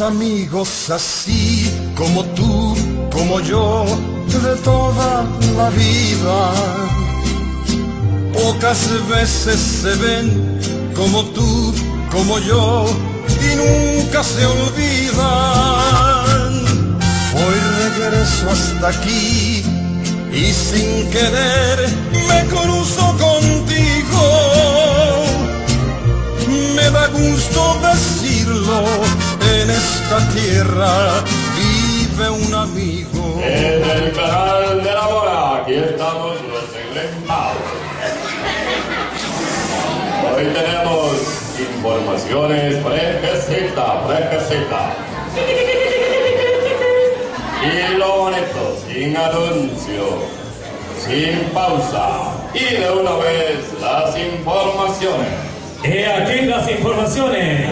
amigos así como tú, como yo, de toda la vida. Pocas veces se ven como tú, como yo, y nunca se olvidan. Hoy regreso hasta aquí y sin querer me cruzo contigo. Me da gusto decirlo, en esta tierra vive un amigo. En el canal de la mora, aquí estamos los. Hoy tenemos informaciones fresquecitas, fresquecitas. Y lo bonito, sin anuncio, sin pausa. Y de una vez las informaciones. He aquí las informaciones.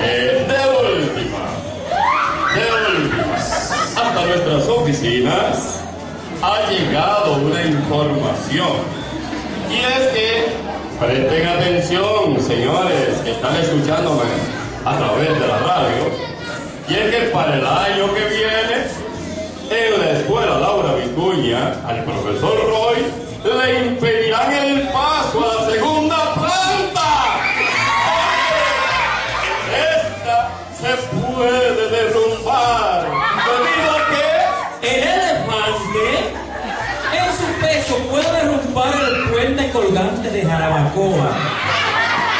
Eh, de última, de última, hasta nuestras oficinas ha llegado una información. Y es que, presten atención, señores, que están escuchándome a través de la radio. Y es que para el año que viene, en la escuela Laura Vicuña, al profesor Roy le impedirán el paso se puede derrumbar. Debido a El elefante en su peso puede derrumbar el puente colgante de Jarabacoa.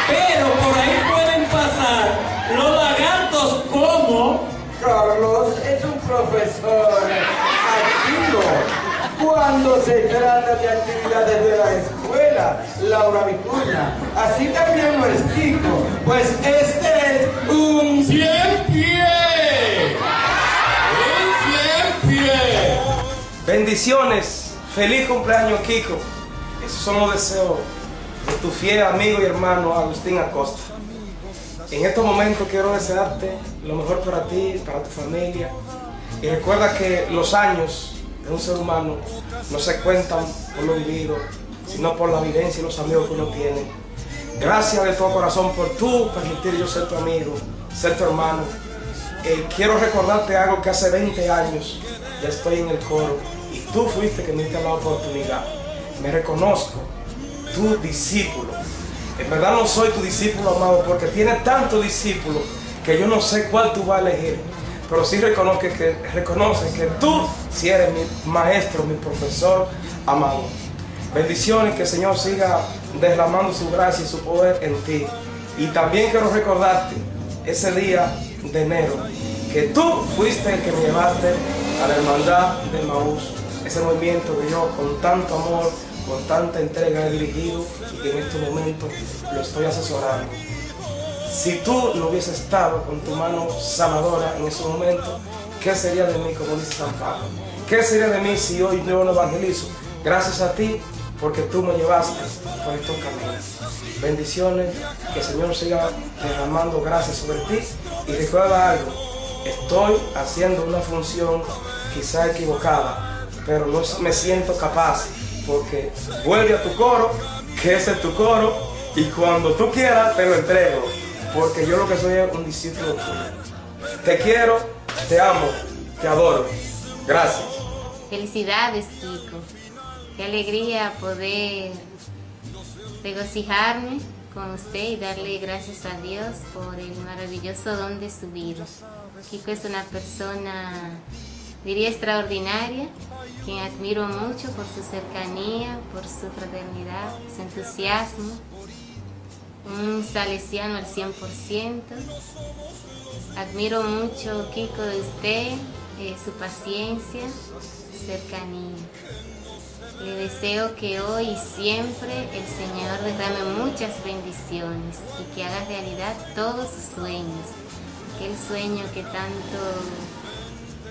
Pero por ahí pueden pasar los lagartos como Carlos es un profesor activo. Cuando se trata de actividades de la escuela, Laura Vicuña, así también lo explico, pues este es un... cien pie. Un cien pie. Bendiciones, feliz cumpleaños Kiko. Esos son los deseos de tu fiel amigo y hermano Agustín Acosta. En estos momentos quiero desearte lo mejor para ti, para tu familia. Y recuerda que los años de un ser humano no se cuentan por lo vivido, sino por la vivencia y los amigos que uno tiene. Gracias de todo corazón por tú permitir yo ser tu amigo, ser tu hermano. Eh, quiero recordarte algo que hace 20 años ya estoy en el coro y tú fuiste que me diste la oportunidad. Me reconozco, tu discípulo. En verdad no soy tu discípulo amado porque tienes tantos discípulos que yo no sé cuál tú vas a elegir. Pero sí reconozco que, reconoce que tú sí eres mi maestro, mi profesor amado. Bendiciones, que el Señor siga derramando su gracia y su poder en ti. Y también quiero recordarte ese día de enero, que tú fuiste el que me llevaste a la hermandad de Maús, ese movimiento que yo con tanto amor, con tanta entrega he dirigido y que en este momento lo estoy asesorando. Si tú no hubieses estado con tu mano sanadora en ese momento, ¿qué sería de mí, como dice San Pablo? ¿Qué sería de mí si hoy yo no evangelizo? Gracias a ti, porque tú me llevaste por estos caminos. Bendiciones, que el Señor siga derramando gracias sobre ti. Y recuerda algo, estoy haciendo una función quizá equivocada, pero no me siento capaz, porque vuelve a tu coro, que ese es tu coro, y cuando tú quieras te lo entrego, porque yo lo que soy es un discípulo. Te quiero, te amo, te adoro. Gracias. Felicidades, Kiko. Qué alegría poder regocijarme con usted y darle gracias a Dios por el maravilloso don de su vida. Kiko es una persona, diría, extraordinaria, quien admiro mucho por su cercanía, por su fraternidad, su entusiasmo. Un salesiano al 100%. Admiro mucho, Kiko, de usted, eh, su paciencia, su cercanía. Le deseo que hoy y siempre el Señor derrame muchas bendiciones y que haga realidad todos sus sueños. Aquel sueño que tanto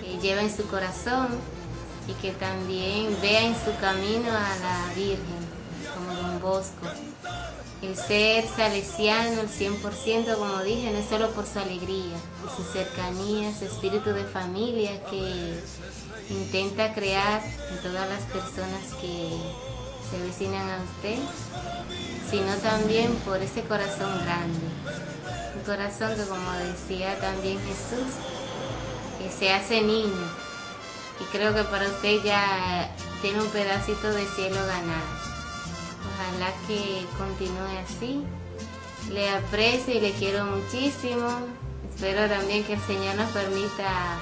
eh, lleva en su corazón y que también vea en su camino a la Virgen, como Don Bosco. El ser salesiano al 100%, como dije, no es solo por su alegría, por su cercanía, su espíritu de familia que intenta crear en todas las personas que se avecinan a usted, sino también por ese corazón grande. Un corazón que, como decía también Jesús, que se hace niño. Y creo que para usted ya tiene un pedacito de cielo ganado. Ojalá que continúe así. Le aprecio y le quiero muchísimo. Espero también que el Señor nos permita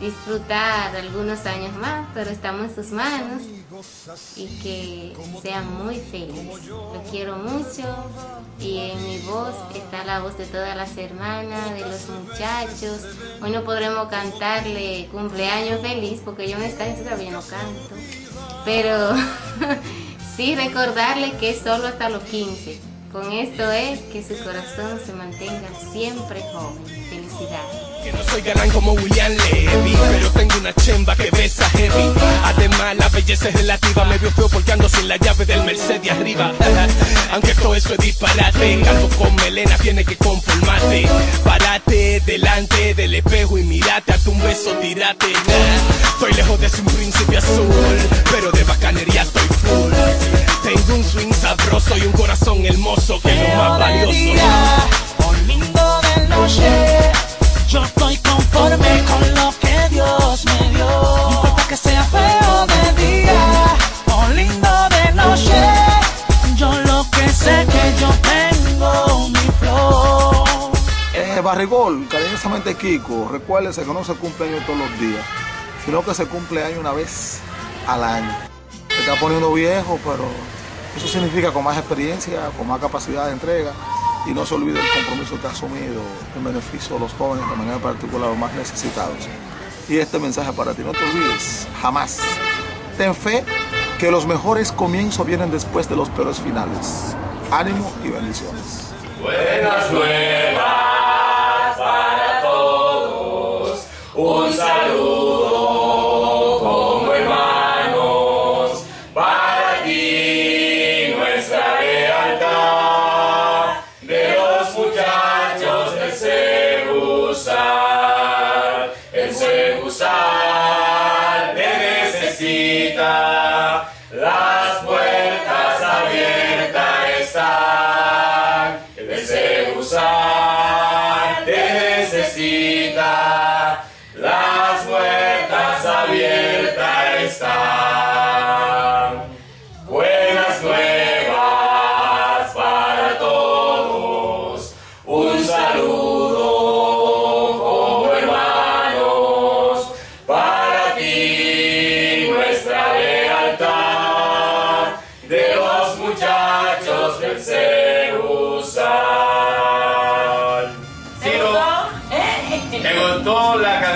disfrutar algunos años más, pero estamos en sus manos y que sea muy feliz. Lo quiero mucho y en mi voz está la voz de todas las hermanas, de los muchachos. Hoy no podremos cantarle cumpleaños feliz porque yo me está todavía no canto, pero sí recordarle que es solo hasta los 15. Con esto es que su corazón se mantenga siempre joven. Felicidades. Que no soy galán como William Levy Pero tengo una chemba que besa heavy Además la belleza es relativa Me vio feo porque ando sin la llave del Mercedes arriba Aunque todo eso es disparate Canto con melena tiene que conformarte Parate delante del espejo y mirate Hazte un beso, tirate Estoy lejos de ser un príncipe azul Pero de bacanería sabroso y un corazón hermoso Que es lo más valioso O lindo de noche, yo estoy conforme con lo que Dios me dio. No importa que sea feo de día o lindo de noche, yo lo que sé que yo tengo mi flor. Eh, Barrigol, cariñosamente Kiko, recuérdese que no se cumple año todos los días, sino que se cumple año una vez al año. Se está poniendo viejo, pero eso significa con más experiencia, con más capacidad de entrega y no se olvide el compromiso que ha asumido en beneficio de los jóvenes, de manera particular los más necesitados. Y este mensaje para ti, no te olvides, jamás. Ten fe que los mejores comienzos vienen después de los peores finales. Ánimo y bendiciones. Buenas nuevas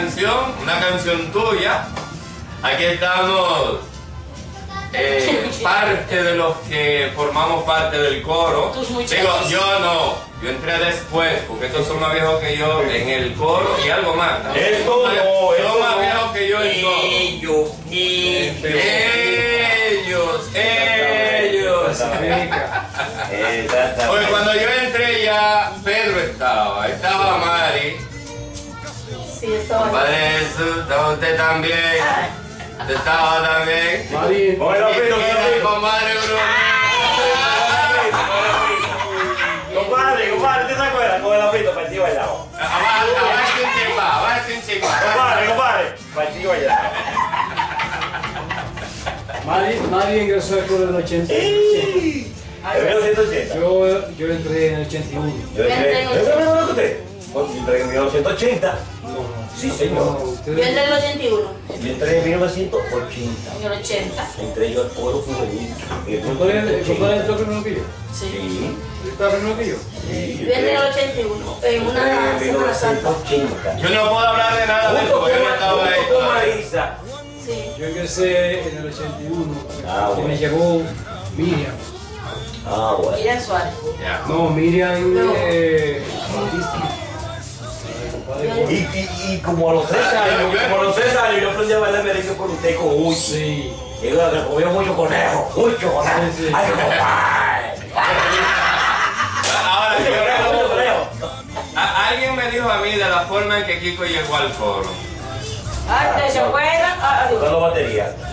canción? Una canción tuya. Aquí estamos. eh, parte de los que formamos parte del coro. Tus muchachos. Digo, yo no. Yo entré después, porque estos son más viejos que yo en el coro y algo más. Esto Son más- no, Son esto más no. viejos que yo en todo. Ellos, ellos. Ellos, ellos. Exactamente. Oye, cuando yo entré ya Pedro estaba, estaba Mari. Sí. Compadre Jesús, estaba usted también. Usted estaba también. Compadre Compadre, compadre. Con el apito, partido bailado. Avance. Compadre, compadre, partido bailado. Mari, ingresó al club en el 80. Yo, en el 81. ¿Yo entré en el 81? Bueno, yo en 1980. Sí, señor. Yo entré en el 81. Yo entré en 1980. En el 80. Entré yo al coro juvenil. ¿Usted entró primero que yo? Sí. ¿Está primero que yo? Sí. Yo entré en el 81. En eh, una semana santa. Yo no puedo hablar de nada de eso. Yo estaba ahí. Sí. Yo empecé en el 81. Ah, bueno. me llegó Miriam. Ah, bueno. Miriam Suárez. No, Miriam Bautista. Eh, y, y, como a los tres años, como a los tres años yo aprendí a bailar merengue con usted con Uchi. Sí. Y yo comió mucho conejo, mucho conejo. Ahora, alguien me dijo a mí de la forma en que Kiko llegó al foro. Ah, ¿te se? Con.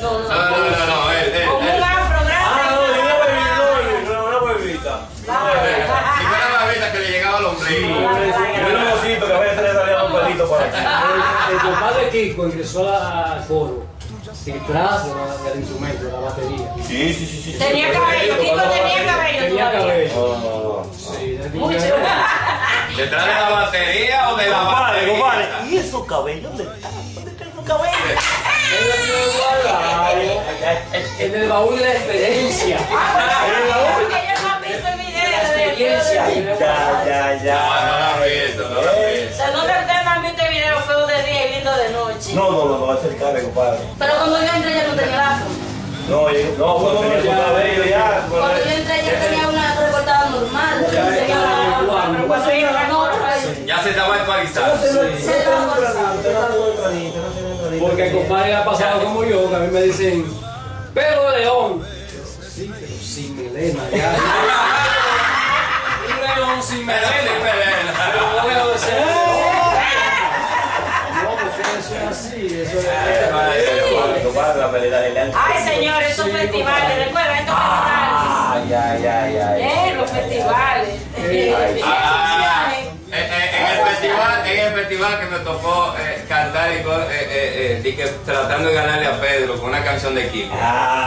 No, no, no, no, no, él, un afro grande. Ah, no, una bebida, no, una bebida llegaba al ombligo. Y un osito que a veces le salía un pelito por aquí. El, el compadre Kiko ingresó a- al coro detrás del instrumento, de la batería. Sí, sí, sí, sí. Tenía cabello, Kiko tenía cabello Tenía todavía. cabello. No, no, no. Sí, de Mucho. ¿Detrás de la batería o de la batería? compadre. ¿Y esos cabellos? ¿Dónde están? ¿Dónde están esos cabellos? En el baúl de la experiencia. No han visto el video de Ya, ya, No, ya. no la he visto, no la he visto. Se nota que ustedes no han visto el video feo de día y lindo de noche. No, no, no, no, es el cable, compadre. Pero cuando yo entré ya no tenía lazo. No, yo- no, cuando tenía su cabello ya. Cuando yo entré ya tenía una recortada normal. Tenía una Ya se estaba actualizando. se estaba actualizando. Porque el compadre ha pasado como yo, que a mí me dicen, pero de león. Sí, pero sin melena, ya. León sin Pero de ser. No, porque eso es así, eso es. Ay, señores, estos festivales, recuerden estos festivales. Ay, ay, ay, ay. Eh, los festivales. Eh, esos Ah, eh, eh, en el festival, en el festival que me tocó eh, cantar y eh, eh, eh, que tratando de ganarle a Pedro con una canción de Kiko. ¿Te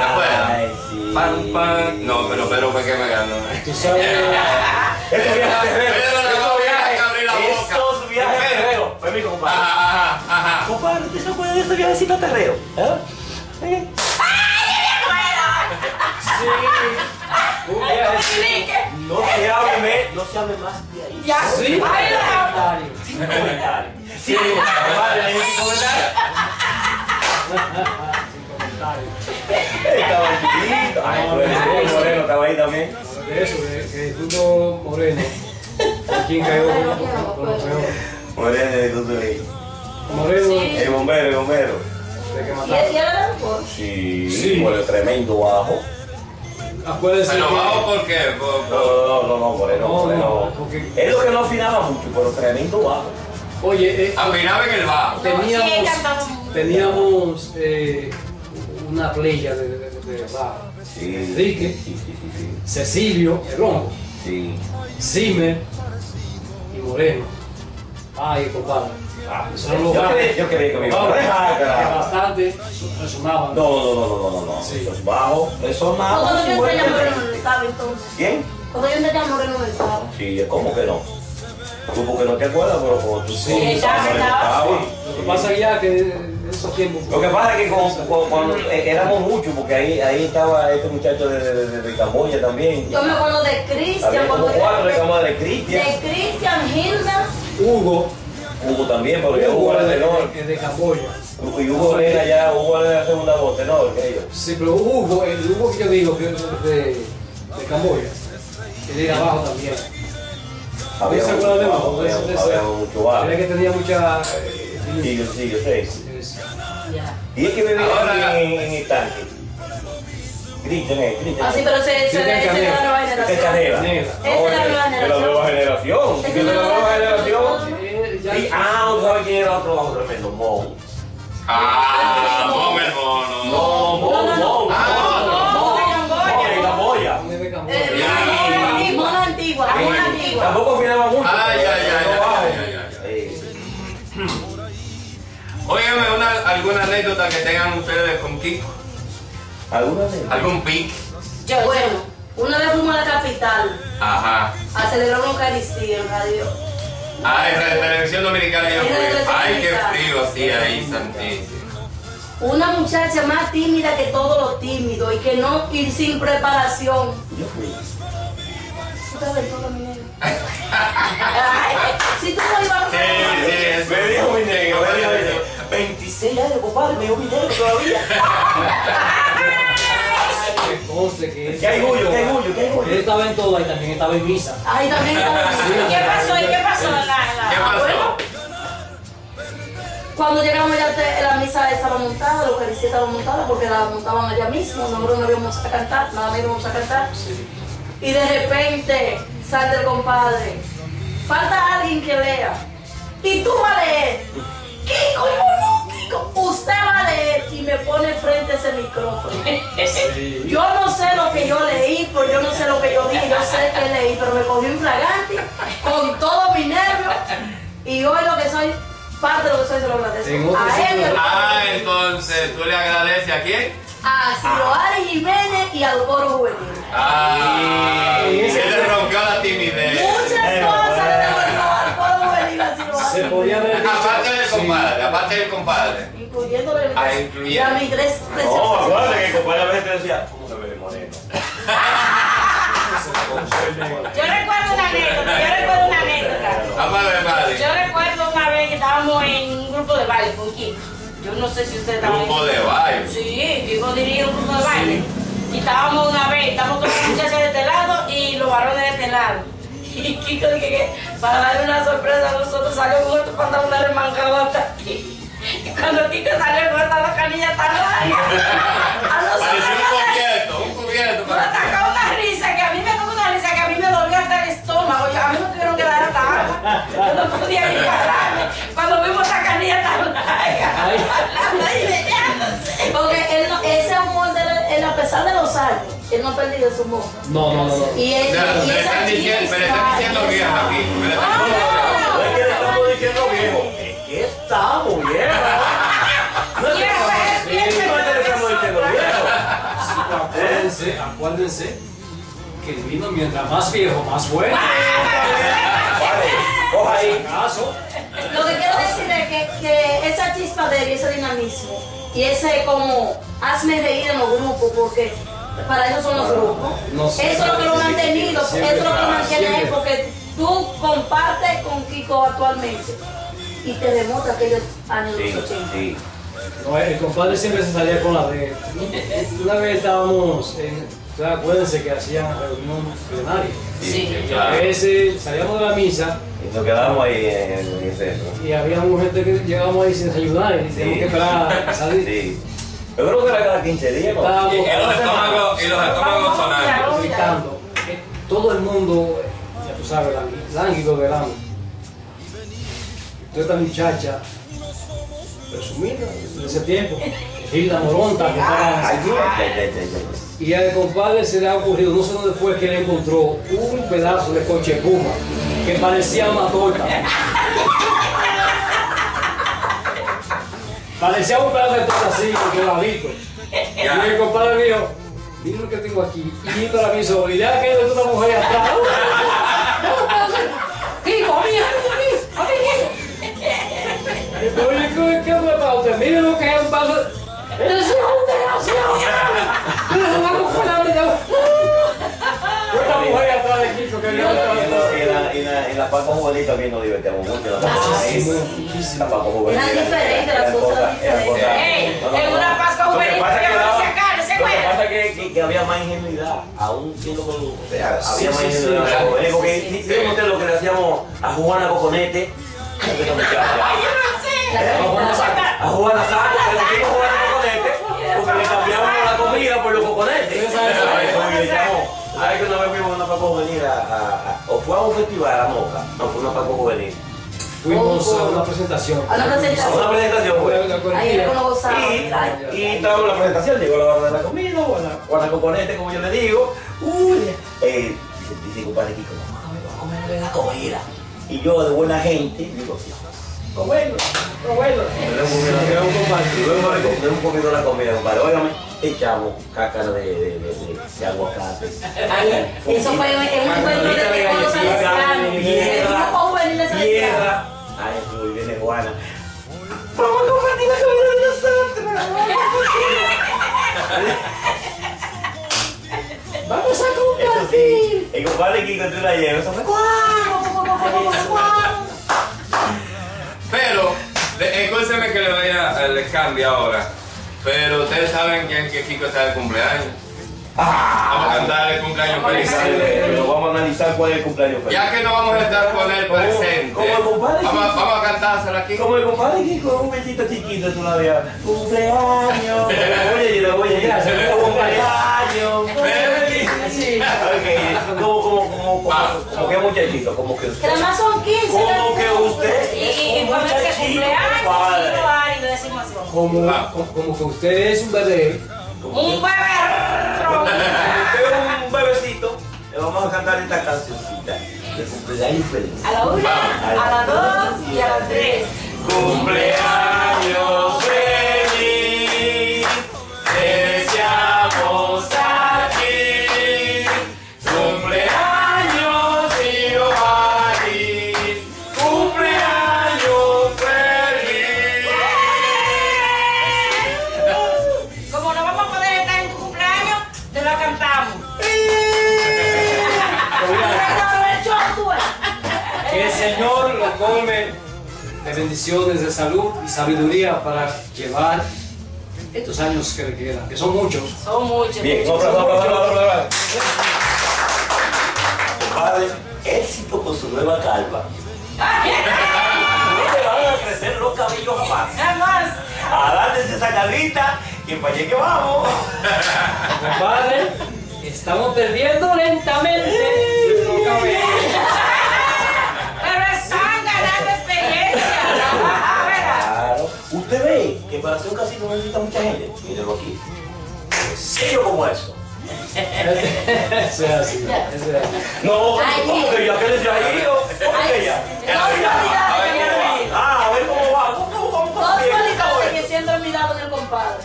acuerdas? Sí. Pam, pam. No, pero Pedro fue que me ganó. Tú sabes. Esos viajes terreros. Esos viajes. Esos terreros. Permiso, compadre. Ajá, ajá, ajá. Compadre, ¿usted se acuerda de esos viajecitos terreros? ¿Eh? ¿Eh? Sí. Un. No se hable, me- no se hable más de ahí. Ya. Sí, comentario. Sin comentarios. Sí, sin Estaba chiquito. Ay, el Moreno estaba ahí también. De eso, que el Tuto Moreno. ¿Por quién cayó con con lo peor? Moreno de Tutulí. Moreno. El bombero, el bombero. de que ¿Y mataron. Sí, Sí. por el tremendo bajo. Acuérdense Pero vamos, ¿por qué? Por- por- No, no, no, no, Moreno, No, Moreno. no, porque- Es lo que no afinaba mucho, pero tremendo bajo. Oye, eh, Afinaba en el bajo. No, sí, teníamos, teníamos eh, una playa de, de, de. Sí. Enrique. Sí, sí, sí, sí. Cecilio, el hongo, Sí. Zimmer y Moreno. Ay, compadre. Ah, los yo, creí, yo creí que me iba a bastante resonaban. No, no, no, no, no, no, no. Sí. Esos bajos, esos Cuando yo entré ya Moreno no estaba entonces. ¿Quién? Cuando yo entré ya Moreno no estaba. Sí, ¿cómo que no? Tú porque no te acuerdas, pero como tú Sí, tú ya estaba. Lo que pasa ya que. Lo que pasa es que con- con- cuando eh, éramos muchos, porque ahí, ahí estaba este muchacho de, de, de, de Camboya también. Yo me acuerdo de Cristian. Había como cuando- cuatro de Camboya de Cristian. De Cristian, Hilda. Hugo, Hugo también, pero ya Hugo Hugo era de, tenor. de, de Camboya. Y Hugo era ya, Hugo era la segunda voz, tenor, que ellos. Sí, pero Hugo, el Hugo que yo digo que es de, de Camboya, él era bajo también. Había ¿Se mucho acuerdan de bajo, había, había mucho bajo. Era que tenía mucha. eh, Sí, yo sí, yo sé. Y es que vivía Ahora- aquí en, en el tanque. Cristian, eh, Cristian. Así, pero se, la nueva ¿Qué generación. Esa es la nueva De la nueva generación. Es ¿Qué es la nueva generación? Ah, ¿tú sabes quién era otro bajo tremendo? Mon. Ah, el mono. No, no, la mona antigua. Tampoco mucho. Ay, ay, ay, no Óigame alguna anécdota que tengan ustedes con Kiko. ¿Alguna vez? ¿Algún pic? Yo, bueno, una vez fuimos a la capital Ajá. a celebrar una Eucaristía en radio. Ay, de televisión dominicana yo fui. Ay, qué frío hacía ahí, santísimo. Una muchacha más tímida que todo lo tímido y que no ir sin preparación. Yo fui. ¿Tú te ves todo mi negro? Ay, Si tú no ibas a Sí, sí, es Me dijo mi negro, me dijo mi negro. 26 años, compadre, me dijo mi negro todavía. Que conste que. ¿Qué hay? ¿Qué hay Julio? ¿Qué hay Él Julio? estaba en todo y también estaba en misa. Ay, también estaba Sí. ¿Y qué pasó? ¿Y qué pasó? La, la, ¿Qué pasó? Bueno, cuando llegamos ya te- la misa estaba montada, la Eucaristía estaba montada porque la montaban allá mismo, nosotros no íbamos a cantar, nada más íbamos a cantar. Y de repente sale el compadre, falta alguien que lea. Y tú vas a leer. Kiko, y yo no, Usted va a leer y me pone frente a ese micrófono. Yo no sé lo que yo leí, pues yo no sé lo que yo dije, yo sé que leí, pero me cogí un flagante con todo mi nervio y hoy lo que soy, parte de lo que soy se lo agradezco. A él y a- Ah, entonces, ¿tú le agradeces a quién? a Siloari Jiménez y al coro juvenil. Ah, se le rompió la timidez. Muchas cosas Se podía haber dicho. Aparte del compadre, aparte del compadre. incluyéndole Ah, y incluyendo. a mi tres No, acuérdate que el compadre a veces te decía, ¿cómo se ve moreno? Yo recuerdo una anécdota, yo recuerdo una anécdota. Yo recuerdo una vez que estábamos en un grupo de baile con Kiko. Yo no sé si ustedes estaban en Grupo de baile. Sí, Kiko dirige un grupo de baile. Y estábamos una vez, estábamos todas las muchachas de este lado y los varones de este lado. Y Kiko dije que para darle una sorpresa a nosotros salió con estos pantalones remangados hasta aquí. Y cuando Kiko salió con esta canilla tan larga, a nosotros Pareció un cubierto, un cubierto. nos sacó una risa que a mí me tocó una risa que a mí me dolía hasta el estómago. Yo- a mí me tuvieron que dar hasta agua. Yo no podía ni pararme. Cuando vimos esa canilla tan larga, hablando y meneándose. Porque él no, ese humor, de él, él, a pesar de los años, él no ha perdido su humor. No, no, no. no. Y, él, Me y están diciendo, me le están chispa, diciendo esa- aquí. Me le están No, diciendo no, viejo. No es que le estamos diciendo viejo, es que estamos viejos. No es que Viejo, es no es que le estamos diciendo viejo. Acuérdense, acuérdense que el vino mientras más viejo, más bueno. Vale, coja ahí. ¿Acaso? Lo que quiero decir es que, que esa chispa de él y ese dinamismo y ese como hazme reír en los grupos porque para eso son los grupos. No sé, eso es lo que lo ha siempre, mantenido, eso es lo que lo mantiene a él siempre. porque tú compartes con Kiko actualmente y te demuestra aquellos años Sí, los 80. sí. No, el compadre siempre se salía con la de. Una vez estábamos en. o sea, acuérdense que hacían reunión plenaria. Sí, Y a veces salíamos de la misa Y nos quedamos ahí en en el centro. y había mucha gente que llegábamos ahí sin desayunar y teníamos que esperar a salir. Sí. Yo creo que era cada 15 días. Y los estómagos, y los estómagos que Todo el mundo, ya tú sabes, lánguido de hambre. Toda esta muchacha, presumida de ese tiempo, Hilda Moronta, que estaba Y al compadre se le ha ocurrido, no sé dónde fue que le encontró un pedazo de coche puma que parecía una torta. parecía un pedazo de torta así, con quebradito. Y el compadre dijo, mira lo que tengo aquí. Y para mí solo, y ya que hay una mujer atrás. A mí, a mí, a mí, ¿qué? Mire lo que es un paso. Ese es un desgraciado. Pero se va a acompañar de Otra mujer atrás de Kiko que Y vio en la- en Paco Juvenil también nos divertíamos mucho. La Paco. La Paco Juvenil. Eran diferentes, las cosas diferentes. En una juvenil que que había más ingenuidad, aún siendo con o sea, había más ingenuidad. Porque lo que le hacíamos a Juana Coconete. A Saco, comida por los coconetes. ¿Sabes que una vez fuimos a una Paco Juvenil a, a- a- o fue a un festival a Moca? No, fue una Paco Juvenil. Fuimos a una presentación. A una A una presentación. presentación, güey. Ahí gozaba. Y, estábamos en la presentación, llegó la hora de la comida, Juana, Juana Coconete, como yo le digo. Uy, eh, dice, dice compadre Kiko, vamos a comer, vamos a comer la comida. Y yo, de buena gente, digo, sí. Y luego le hemos comido la comida, compadre. Óigame, echamos cáscara de, de, de, de, de aguacate. Ahí, Eso fue un encuentro de. El Tierra, tierra. Ay, tú, y viene Juana. Vamos a compartir la comida de nosotros. Vamos a compartir. El compadre tú la llevas. Eso fue Pero, escúcheme que le vaya, eh, le cambie ahora. Pero ustedes saben quién que Kiko está de cumpleaños. Vamos a cantar el cumpleaños feliz. Pero vamos a analizar cuál es el cumpleaños feliz. Ya que no vamos a estar con él presente. como el compadre Vamos, vamos a cantárselo aquí. Como el compadre Kiko, un besito chiquito, veas. Cumpleaños. Oye, y la voy a ir a hacer cumpleaños. Ok, como, como, como, como, como que muchachito, como que Que usted. nada más son 15. Como que Como, como, que usted es un bebé, Un bebé. Usted es un bebecito, le vamos a cantar esta cancioncita de cumpleaños feliz. A la una, a la dos y a la tres. Cumpleaños Señor lo colme de bendiciones, de salud y sabiduría para llevar estos años que le quedan, que son muchos. Son muchos. Bien, muchos. no. Compadre, éxito con su nueva calva. No te van a crecer los cabellos jamás. Jamás. A darles esa calvita y para allá que vamos. Compadre, estamos perdiendo lentamente nuestro cabello. Para hacer un casino necesita mucha gente. Mírelo aquí. Serio como eso. Eso es así, eso es así. No, ¿cómo que ya? ¿Qué decía ahí? ¿Cómo que ya? Ah, a ver cómo va. ¿Cómo, cómo, cómo, que siempre he mirado en el compadre.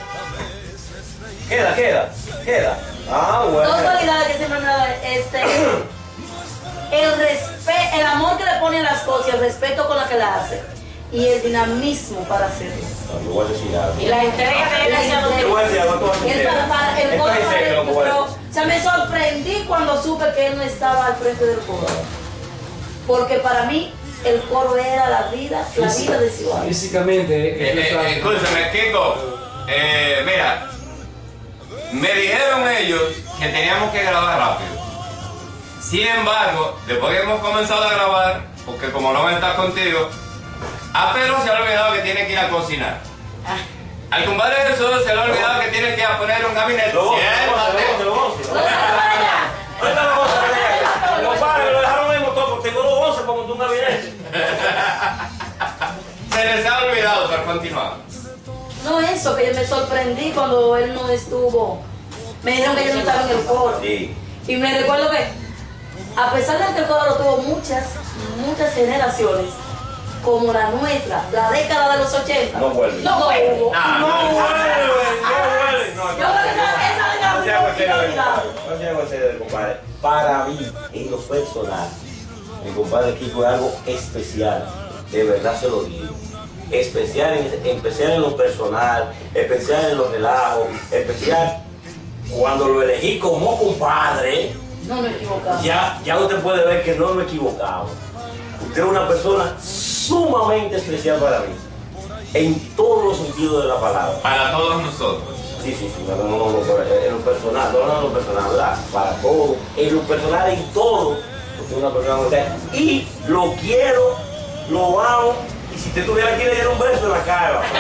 Queda, queda, queda. Ah, bueno. Dos cualidades que siempre he mirado. Este, el, respe- el amor que le pone a las cosas y el respeto con la que la hace. Y el dinamismo para hacerlo. No, yo voy a decir algo. Y la entrega de él hacia los Yo voy a decir algo, tú vas a El decir. para- para- el coro voy a pero, o sea, me sorprendí cuando supe que él no estaba al frente del coro. Porque para mí el coro era la vida, la vida de Ciudad. Físicamente, Eh, es eh, nuestra- escúchame, Kiko. Eh, mira, me dijeron ellos que teníamos que grabar rápido. Sin embargo, después que hemos comenzado a grabar, porque como no está contigo, a Pedro se le ha olvidado que tiene que ir a cocinar. Al compadre Jesús se le ha olvidado que tiene que ir a poner un gabinete. Lo Siéntate. lo gozo, lo gozo. Ahorita lo dejaron en el motor porque tengo los 11 para montar un gabinete. Se les ha olvidado, pero continuamos. No eso, que yo me sorprendí cuando él no estuvo. Me dijeron que yo no estaba en el coro. Sí. Y me recuerdo que, a pesar de que el coro tuvo muchas, muchas generaciones, como la nuestra, la década de los 80. No vuelve. No vuelve. Ah, No vuelve, no vuelve. Yo creo que esa- No. No sea grosero, compadre. Para mí, en lo personal, mi compadre Kiko es algo especial. De verdad se lo digo. Especial en, especial en lo personal, especial en los relajos, especial cuando lo elegí como compadre. No me equivocaba. Ya, ya usted puede ver que no me he equivocado. Usted es una persona sumamente especial para mí. En todos los sentidos de la palabra. Para todos nosotros. Sí, sí, sí, no, no, no, no, en lo personal, no, no, en lo personal, ¿verdad? Para todo, en lo personal, en todo, usted es una persona muy especial. Y lo quiero, lo amo, y si usted tuviera aquí le diera un beso en la cara.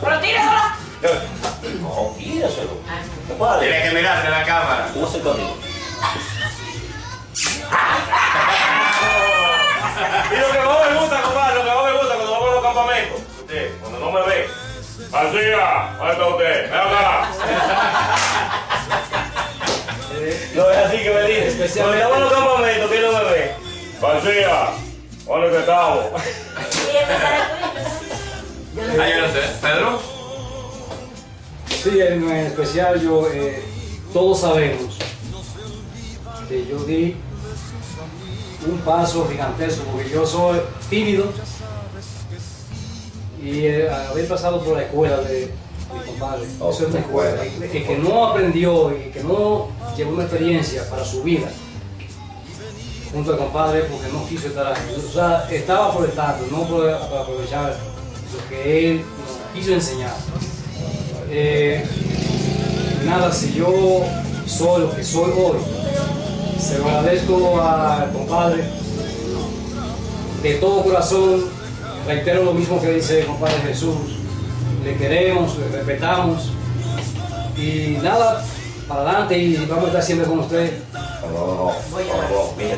Pero tíresela. No, tíraselo. Compadre, Tiene que mirarse la cámara. ¿cómo se conmigo? Y lo que más me gusta, compadre, lo que más me gusta cuando vamos a los campamentos, usted, cuando no me ve, García, ¿dónde está usted? Ven acá. No es así que me dice. Cuando estamos en los campamentos, ¿quién no me ve? García, ¿dónde que estamos? Ah, yo no sé. ¿Pedro? Sí, en especial yo, eh, todos sabemos que yo di un paso gigantesco porque yo soy tímido y eh, haber pasado por la escuela de mi compadre, Oh, eso es una la escuela. y que no aprendió y que no llevó una experiencia para su vida junto al compadre porque no quiso estar ahí. O sea, estaba por estar, no por, para aprovechar lo que él nos quiso enseñar. Eh, nada, si yo soy lo que soy hoy, se lo agradezco al compadre de todo corazón. Reitero lo mismo que dice el compadre Jesús. Le queremos, le respetamos. Y nada, para adelante y vamos a estar siempre con usted. No, no, no, no, no, mira,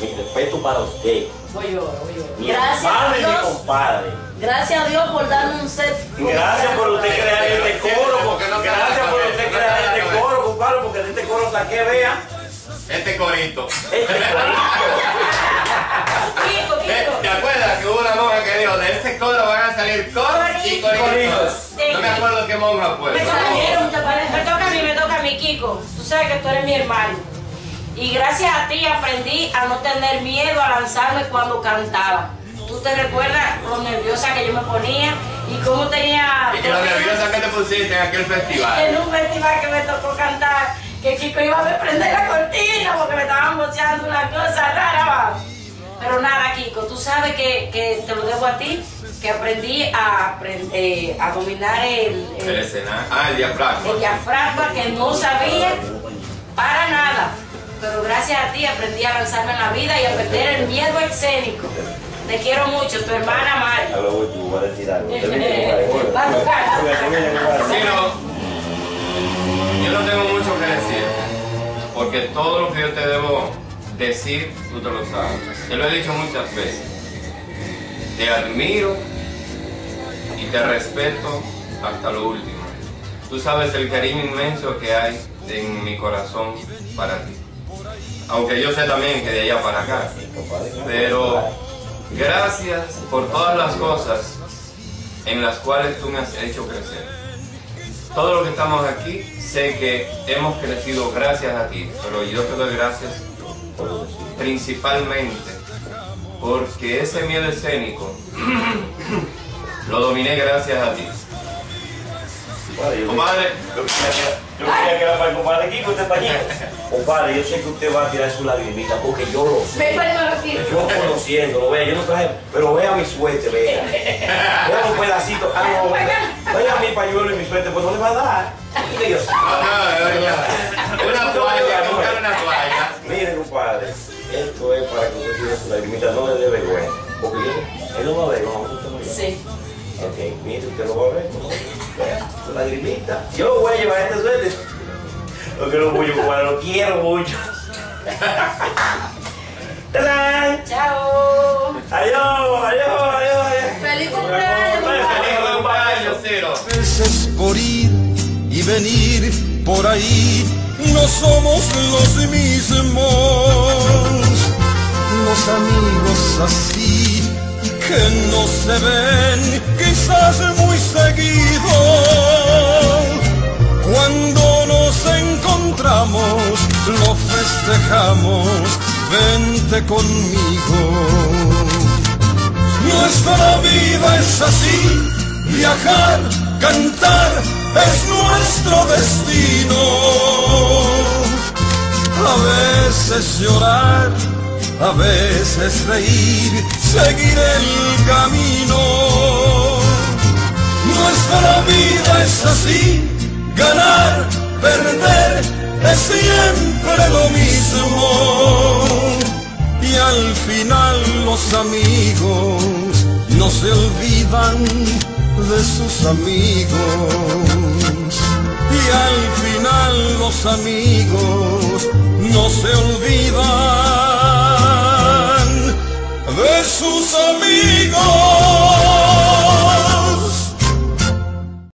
Mi respeto para usted. Voy yo, voy yo. Mi Gracias a hermano y mi Dios. compadre. Gracias a Dios por darme un set. Gracias por usted crear este coro. porque no Gracias por a usted crear a este coro, compadre, porque de este coro saqué, vea. Este corito. Este Kiko, Eh, Kiko. ¿Te acuerdas que hubo una monja que dijo, de este coro van a salir coros y coritos? No me acuerdo qué monja fue. Me salieron. Me toca a mí, me toca a mí, Kiko. Tú sabes que tú eres mi hermano. Y gracias a ti aprendí a no tener miedo a lanzarme cuando cantaba. Tú te recuerdas lo nerviosa que yo me ponía y cómo tenía... Y que lo nerviosa que te pusiste en aquel festival. En un festival que me tocó cantar, que Kiko iba a prender la cortina porque me estaban boceando una cosa rara. va. Pero nada, Kiko, tú sabes que, que te lo debo a ti, que aprendí a, eh, a dominar el, el- El escenario. Ah, el diafragma. el diafragma que no sabía para nada. Pero gracias a ti aprendí a lanzarme en la vida y a perder el miedo escénico. Te quiero mucho, tu hermana Mari. A lo último, voy a decir algo. Va a tocar. Sí, no. Yo no tengo porque todo lo que yo te debo decir, tú te lo sabes. Te lo he dicho muchas veces. Te admiro y te respeto hasta lo último. Tú sabes el cariño inmenso que hay en mi corazón para ti. Aunque yo sé también que de allá para acá. Pero gracias por todas las cosas en las cuales tú me has hecho crecer. Todo lo que estamos aquí, sé que hemos crecido gracias a ti, pero yo te doy gracias principalmente porque ese miedo escénico lo dominé gracias a ti. Compadre, Yo quería, yo quería que era para el compadre Kiko, usted para allá. Compadre, yo sé que usted va a tirar su lagrimita porque yo lo sé. Aquí. Yo conociéndolo, vea, yo no traje, pero vea mi suerte, vea. Vea un pedacito. Ah, no, vea mi y suerte, pues no le va a dar. Dios. una toalla, buscar una toalla. Mire, compadre, esto es para que usted tire su lagrimita, no le dé vergüenza. Porque yo, él lo va a ver, ¿no? Usted no lo. Sí. Ok, mire, usted lo va a ver, ¿no? Vea, su lagrimita. Yo voy a llevar este suerte. Lo quiero mucho, compadre, lo quiero mucho. ¡Tarán! Chao. Adiós, adiós. Veces por ir y venir por ahí no somos los mismos. Los amigos así que no se ven quizás muy seguido. Cuando nos encontramos lo festejamos, vente conmigo. Nuestra vida es así, viajar, cantar es nuestro destino. A veces llorar, a veces reír, seguir el camino. Nuestra vida es así, ganar, perder es siempre lo mismo. Y al final los amigos no se olvidan de sus amigos. Y al final los amigos no se olvidan de sus amigos.